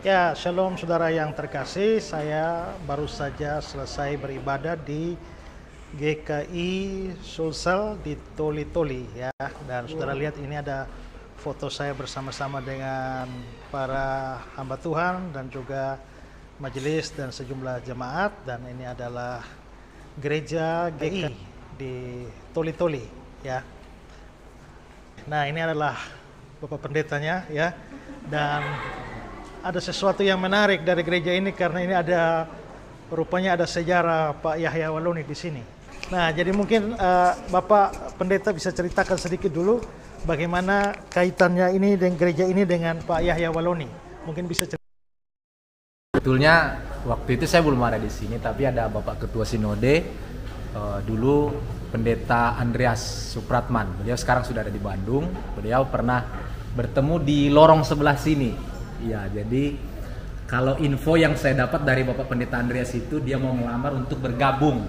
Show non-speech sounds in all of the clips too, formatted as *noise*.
Ya, shalom saudara yang terkasih. Saya baru saja selesai beribadah di GKI Sulsel di Toli Toli ya. Dan saudara lihat ini ada foto saya bersama-sama dengan para hamba Tuhan dan juga majelis dan sejumlah jemaat dan ini adalah gereja GKI di Toli Toli ya. Nah, ini adalah Bapak pendetanya ya. Dan ada sesuatu yang menarik dari gereja ini karena ini ada rupanya ada sejarah Pak Yahya Waloni di sini. Nah, jadi mungkin uh, Bapak Pendeta bisa ceritakan sedikit dulu bagaimana kaitannya ini dengan gereja ini dengan Pak Yahya Waloni. Mungkin bisa cerita. Sebetulnya waktu itu saya belum ada di sini, tapi ada Bapak Ketua Sinode uh, dulu Pendeta Andreas Supratman. Beliau sekarang sudah ada di Bandung. Beliau pernah bertemu di lorong sebelah sini Iya, jadi kalau info yang saya dapat dari Bapak Pendeta Andreas itu dia mau melamar untuk bergabung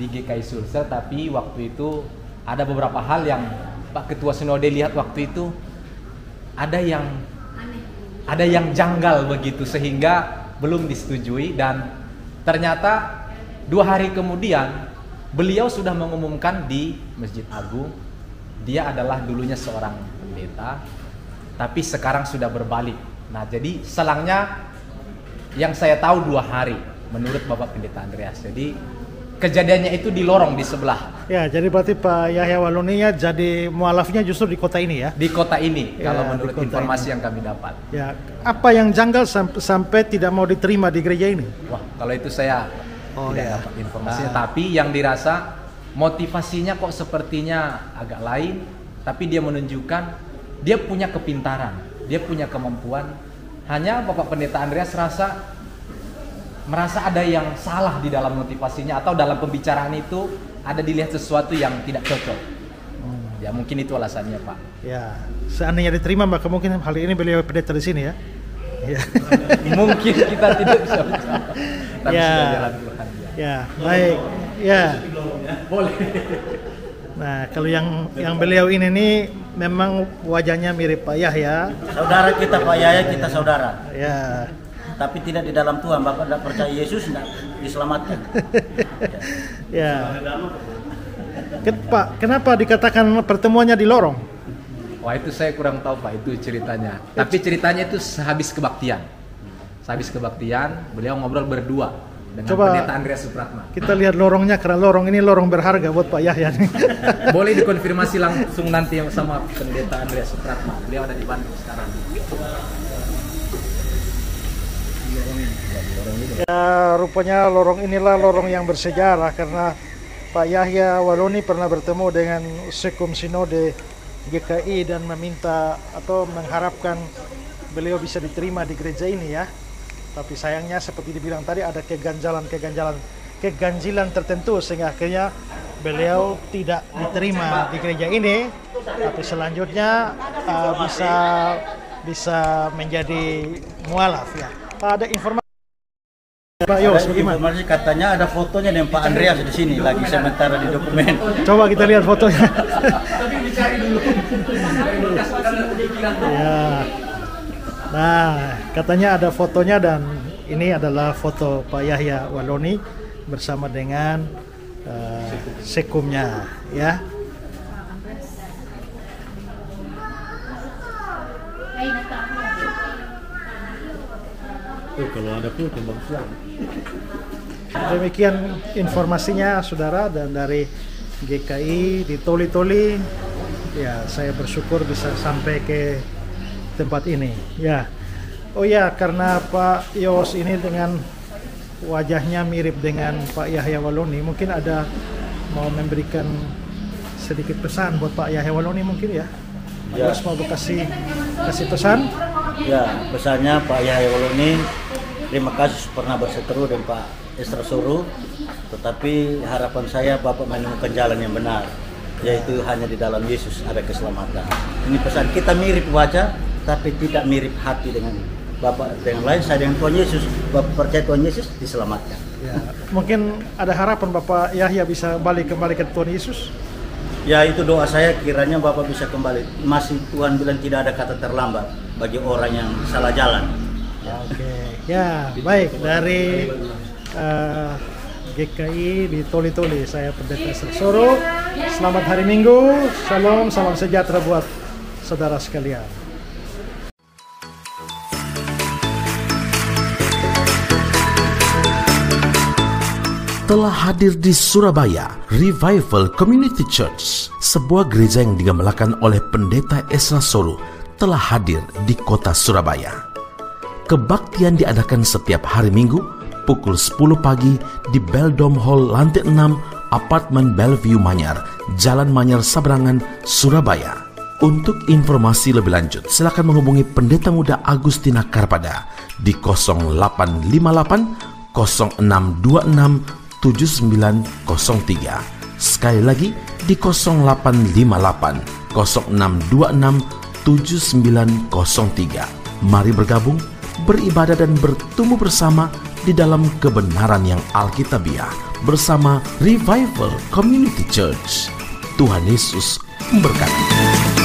di GKI Sulsel tapi waktu itu ada beberapa hal yang Pak Ketua Sinode lihat waktu itu ada yang ada yang janggal begitu sehingga belum disetujui dan ternyata dua hari kemudian beliau sudah mengumumkan di Masjid Agung dia adalah dulunya seorang pendeta tapi sekarang sudah berbalik Nah, jadi selangnya yang saya tahu dua hari menurut Bapak Pendeta Andreas. Jadi kejadiannya itu di lorong di sebelah. Ya, jadi berarti Pak Yahya Waloninya jadi mualafnya justru di kota ini ya? Di kota ini, ya, kalau menurut informasi ini. yang kami dapat. Ya, apa yang janggal sampai, sampai tidak mau diterima di gereja ini? Wah, kalau itu saya oh, tidak ya. dapat informasinya. Ah. Tapi yang dirasa motivasinya kok sepertinya agak lain, tapi dia menunjukkan dia punya kepintaran dia punya kemampuan. Hanya Bapak Pendeta Andreas rasa merasa ada yang salah di dalam motivasinya atau dalam pembicaraan itu ada dilihat sesuatu yang tidak cocok. Hmm. ya mungkin itu alasannya Pak. Ya seandainya diterima maka mungkin hal ini beliau pendeta di sini ya. Ya. *laughs* Mungkin kita tidak bisa bicara. Tapi ya. sudah jalan Tuhan ya, ya baik. Ya. Boleh Nah, kalau yang yang beliau ini nih memang wajahnya mirip Pak Yahya. Saudara kita Pak Yahya, kita saudara. Ya. Tapi tidak di dalam Tuhan, Bapak tidak percaya Yesus tidak diselamatkan. *laughs* ya. Ken, Pak, kenapa dikatakan pertemuannya di lorong? Wah itu saya kurang tahu Pak, itu ceritanya. Tapi ceritanya itu sehabis kebaktian. Sehabis kebaktian, beliau ngobrol berdua dengan Coba pendeta Andreas Supratma. Kita lihat lorongnya karena lorong ini lorong berharga buat Pak Yahya nih. *laughs* Boleh dikonfirmasi langsung nanti sama pendeta Andreas Supratma. Beliau ada di Bandung sekarang. Ya, rupanya lorong inilah lorong yang bersejarah karena Pak Yahya Waloni pernah bertemu dengan Sekum Sinode GKI dan meminta atau mengharapkan beliau bisa diterima di gereja ini ya. Tapi sayangnya seperti dibilang tadi ada keganjalan-keganjalan keganjilan tertentu sehingga akhirnya beliau tidak diterima di gereja ini. Tapi selanjutnya uh, bisa bisa menjadi mualaf ya. Ada informasi Pak Yos, bagaimana? Informasi katanya ada fotonya dengan Pak Andreas di sini lagi sementara di dokumen. Coba kita lihat fotonya. *laughs* ya. Nah, katanya ada fotonya dan ini adalah foto Pak Yahya Waloni bersama dengan uh, sekumnya, ya. Oh, kalau ada pun Demikian informasinya saudara dan dari GKI di Toli Toli ya saya bersyukur bisa sampai ke tempat ini. Ya. Oh ya karena Pak Yos ini dengan wajahnya mirip dengan Pak Yahya Waloni mungkin ada mau memberikan sedikit pesan buat Pak Yahya Waloni mungkin ya? Pak ya. Yos mau kasih kasih pesan? Ya pesannya Pak Yahya Waloni terima kasih pernah berseteru dengan Pak Esra Suru tetapi harapan saya Bapak menemukan jalan yang benar yaitu hanya di dalam Yesus ada keselamatan. Ini pesan. Kita mirip wajah tapi tidak mirip hati dengan Bapak dengan lain. Saya dengan Tuhan Yesus Bapak percaya Tuhan Yesus diselamatkan. Ya, mungkin ada harapan Bapak Yahya bisa balik kembali ke Tuhan Yesus? Ya itu doa saya. Kiranya Bapak bisa kembali. Masih Tuhan bilang tidak ada kata terlambat bagi orang yang salah jalan. Oke, ya baik. Dari uh, GKI di Toli Toli saya Pendeta Soro. Selamat hari Minggu, Shalom, salam sejahtera buat saudara sekalian. Telah hadir di Surabaya Revival Community Church, sebuah gereja yang digamelkan oleh Pendeta Esra Solo, telah hadir di kota Surabaya. Kebaktian diadakan setiap hari Minggu pukul 10 pagi di Beldom Hall lantai 6 Apartemen Bellevue Manyar, Jalan Manyar Sabrangan, Surabaya. Untuk informasi lebih lanjut, silakan menghubungi Pendeta Muda Agustina Karpada di 0858 0626 7903. Sekali lagi di 0858 0626 7903. Mari bergabung, beribadah dan bertumbuh bersama di dalam kebenaran yang alkitabiah bersama Revival Community Church. Tuhan Yesus memberkati.